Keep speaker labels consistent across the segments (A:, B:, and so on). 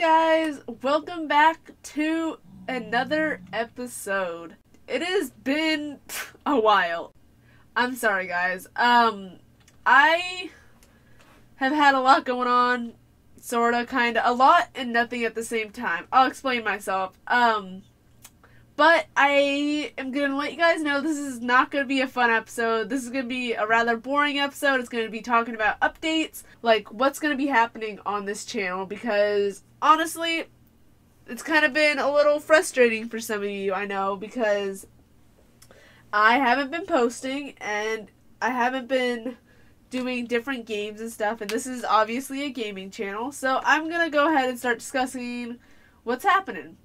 A: guys, welcome back to another episode. It has been a while. I'm sorry guys. Um I have had a lot going on, sorta, kinda, a lot and nothing at the same time. I'll explain myself. Um but I am going to let you guys know this is not going to be a fun episode. This is going to be a rather boring episode. It's going to be talking about updates, like what's going to be happening on this channel because honestly, it's kind of been a little frustrating for some of you, I know, because I haven't been posting and I haven't been doing different games and stuff, and this is obviously a gaming channel, so I'm to go ahead and start discussing what's happening.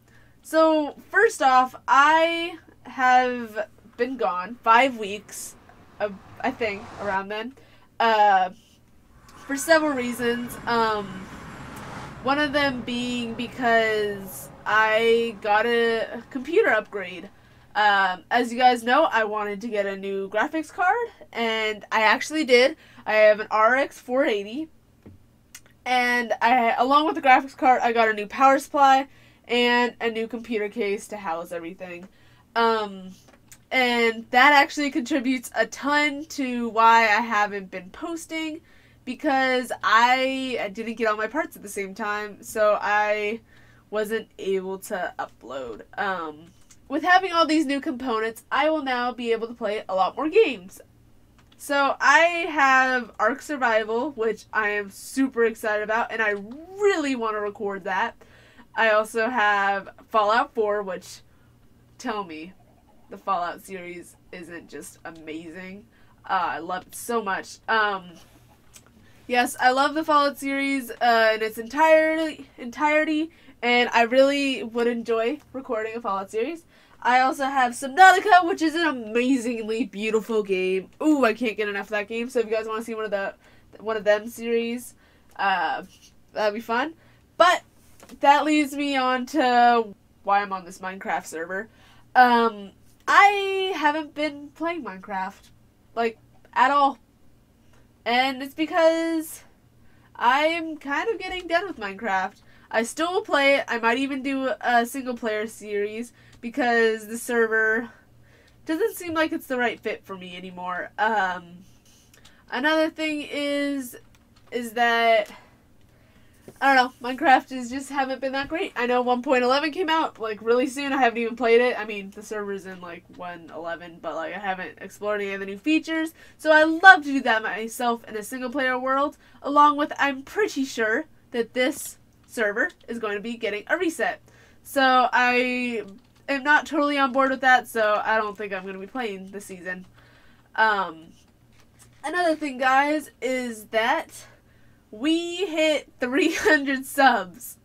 A: So, first off, I have been gone five weeks, uh, I think, around then, uh, for several reasons. Um, one of them being because I got a computer upgrade. Um, as you guys know, I wanted to get a new graphics card, and I actually did. I have an RX 480, and I, along with the graphics card, I got a new power supply and a new computer case to house everything. Um, and that actually contributes a ton to why I haven't been posting because I, didn't get all my parts at the same time, so I wasn't able to upload. Um, with having all these new components, I will now be able to play a lot more games. So I have Ark Survival, which I am super excited about, and I really want to record that. I also have Fallout 4, which, tell me, the Fallout series isn't just amazing. Uh, I love it so much. Um, yes, I love the Fallout series uh, in its entirety, entirety, and I really would enjoy recording a Fallout series. I also have Subnautica, which is an amazingly beautiful game. Ooh, I can't get enough of that game. So if you guys want to see one of the one of them series, uh, that'd be fun. But that leads me on to why I'm on this Minecraft server. Um, I haven't been playing Minecraft, like, at all. And it's because I'm kind of getting done with Minecraft. I still will play it. I might even do a single player series because the server doesn't seem like it's the right fit for me anymore. Um, another thing is is that I don't know. Minecraft is just haven't been that great. I know 1.11 came out like really soon. I haven't even played it. I mean, the server's in like 1.11, but like I haven't explored any of the new features. So I love to do that myself in a single player world. Along with, I'm pretty sure that this server is going to be getting a reset. So I am not totally on board with that. So I don't think I'm going to be playing this season. Um, another thing, guys, is that we hit 300 subs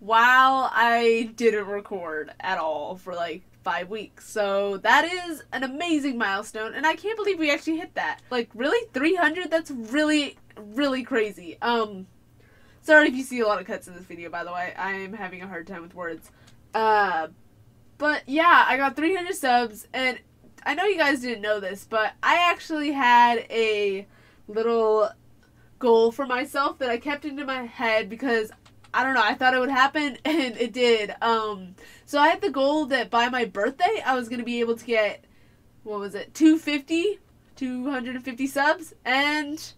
A: while I didn't record at all for like five weeks. So that is an amazing milestone, and I can't believe we actually hit that. Like, really? 300? That's really, really crazy. Um, sorry if you see a lot of cuts in this video, by the way. I am having a hard time with words. Uh, but yeah, I got 300 subs, and I know you guys didn't know this, but I actually had a little goal for myself that I kept into my head because I don't know, I thought it would happen and it did. Um so I had the goal that by my birthday I was going to be able to get what was it? 250 250 subs and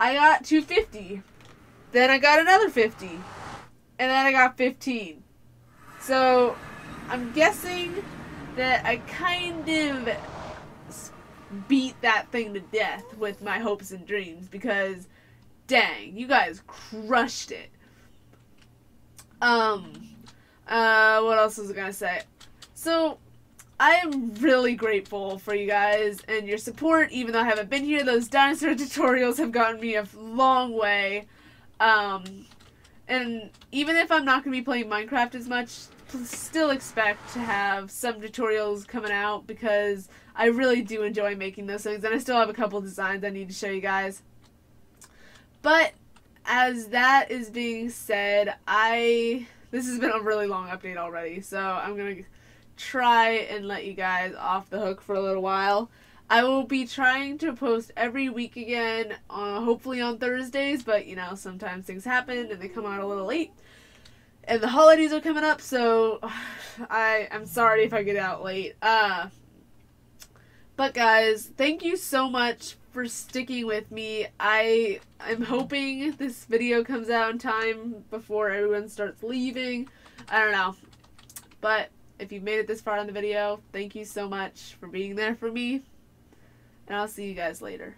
A: I got 250. Then I got another 50. And then I got 15. So I'm guessing that I kind of beat that thing to death with my hopes and dreams because dang, you guys crushed it. Um, uh, what else was I gonna say? So, I am really grateful for you guys and your support, even though I haven't been here. Those dinosaur tutorials have gotten me a long way. Um, and even if I'm not going to be playing Minecraft as much, still expect to have some tutorials coming out because I really do enjoy making those things. And I still have a couple designs I need to show you guys. But as that is being said, I this has been a really long update already, so I'm gonna try and let you guys off the hook for a little while. I will be trying to post every week again, uh, hopefully on Thursdays, but you know, sometimes things happen and they come out a little late. and the holidays are coming up, so I I'm sorry if I get out late. Uh, but guys, thank you so much for sticking with me. I am hoping this video comes out in time before everyone starts leaving. I don't know. But if you've made it this far in the video, thank you so much for being there for me. And I'll see you guys later.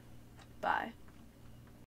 A: Bye.